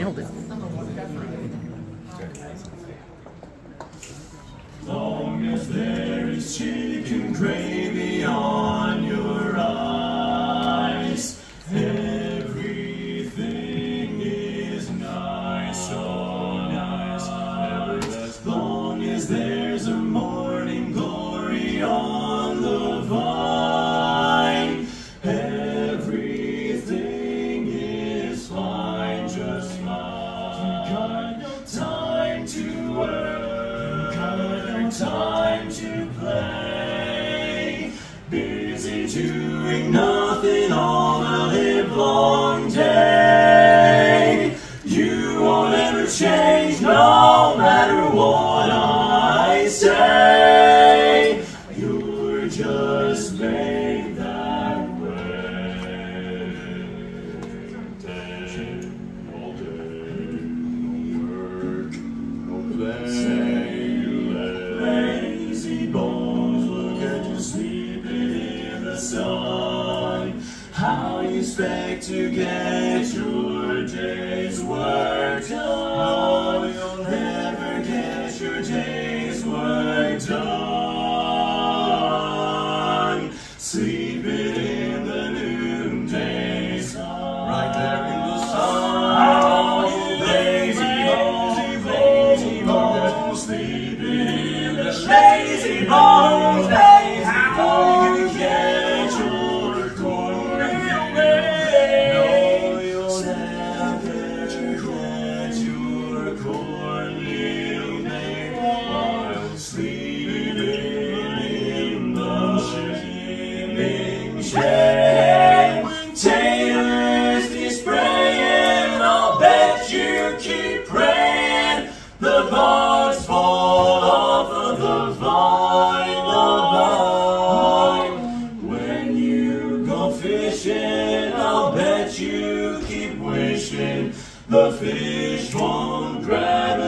Nailed it. Long as there is chicken gravy on. busy doing nothing all the livelong day. You won't ever change. fishing, I'll bet you keep wishing the fish won't grab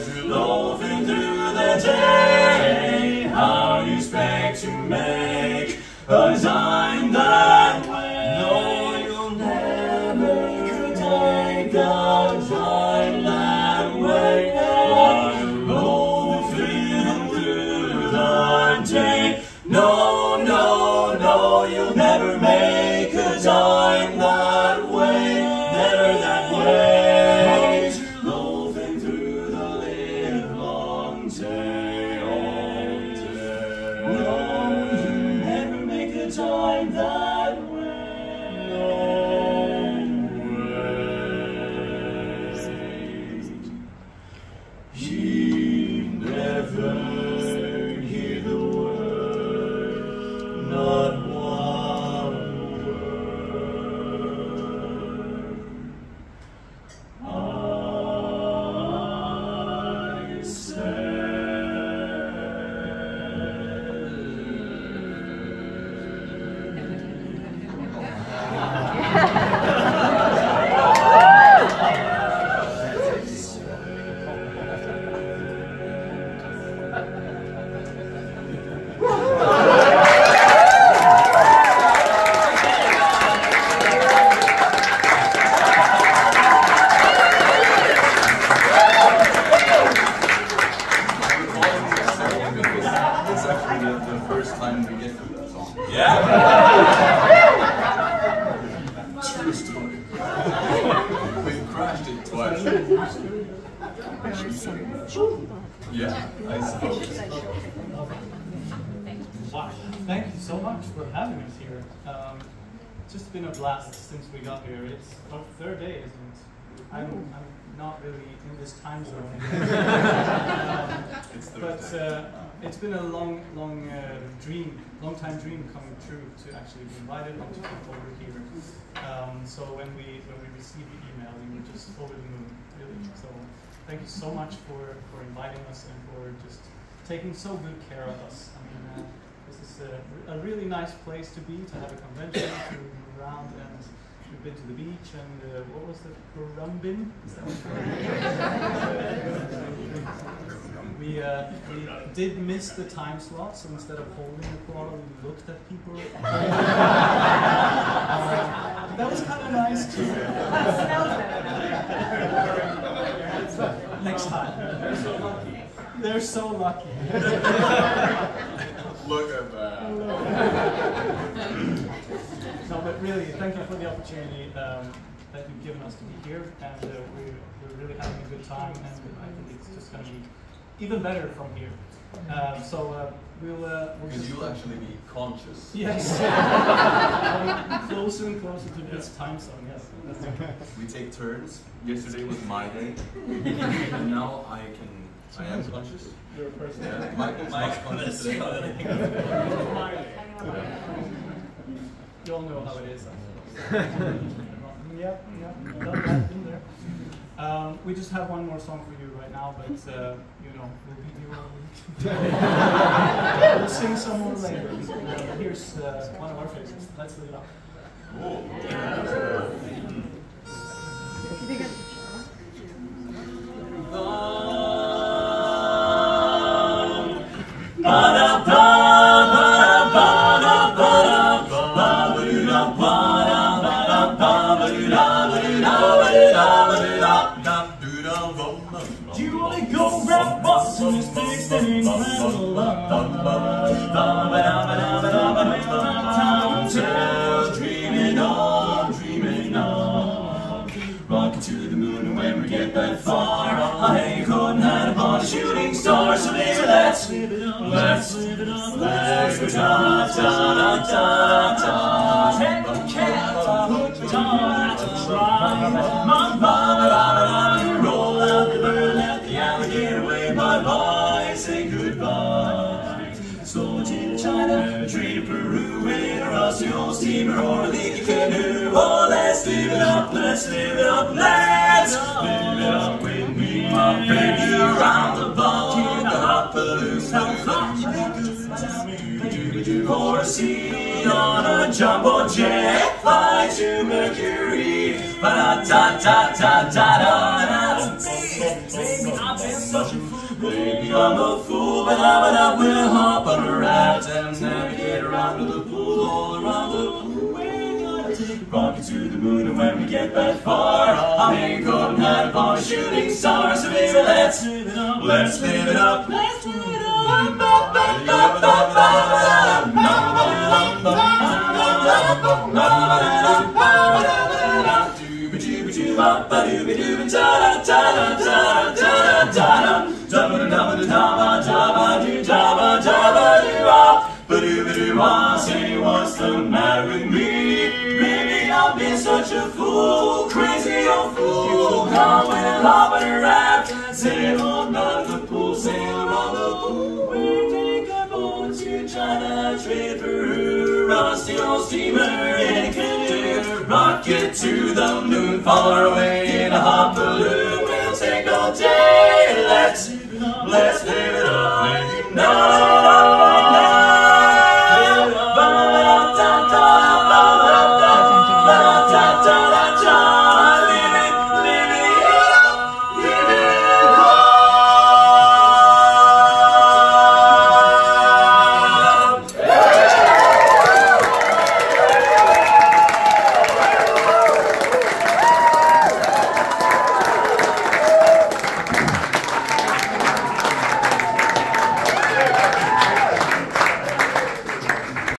Loafing through the day, how do you expect to make a dime that way? No, you'll never take a dime that way. Loafing through the day, no. The, the first time we get to that song. Yeah. True story. we crashed it twice. Yeah, I suppose. Wow, thank you so much for having us here. Um, it's just been a blast since we got here. It's our third day, isn't it? I'm, I'm not really in this time zone. um, It's but Thursday. uh, it's been a long, long uh, dream, long time dream coming true to actually be invited and to come over here. Um, so when we when we received the email, we were just over the moon, really. So thank you so much for for inviting us and for just taking so good care of us. I mean, uh, this is a, a really nice place to be, to have a convention, to move around, and we've been to the beach and uh, what was the Currumbin? Is that what we, uh, we did miss the time slot, so instead of holding the koala, we looked at people. Uh, that was kind of nice too. Next time. They're so lucky. They're so lucky. Look at that. No, but really, thank you for the opportunity um, that you've given us to be here, and uh, we're, we're really having a good time, and I think it's just going to be even better from here. Um, so uh, we'll, uh, we'll Because just you'll actually be conscious. yes, Coming closer and closer to this time zone. Yes. We take turns. Yesterday was my day, and now I can. I am conscious. You're a person. Yeah, Michael's not conscious today. You all know how it is. yeah, yeah, done that, been there. Um, we just have one more song for you right now, but uh, you know, we'll be here all week. we'll sing some more later. Uh, here's uh, one of our favorites. Let's leave it up. Da da da da. Take dog to try. My mama, roll out the bird, let the alligator wave bye bye, say goodbye. So to China, to Peru, in a rusty old steamer or a leaky canoe. Oh, let's live it up, let's live it up, let's live it up Or a seat on a jumbo jet, fly to Mercury. Ba da da da da da da. Baby, I've been such a fool, baby, I'm a fool, but I but I will hop on a raft and navigate around to the pool, all around the pool. We're gonna take a rocket to the moon, and when we get that far, I ain't gonna night upon a shooting star. So baby, let's live it up, let's live it up, let's Say what's the matter with me? Baby, I've been such a fool, crazy old fool. Come and hop in a raft, sail Peru, rusty old steamer in a canoe. Rocket to the moon, far away in a hot balloon. We'll take all day. Let's let's live it up, baby. No.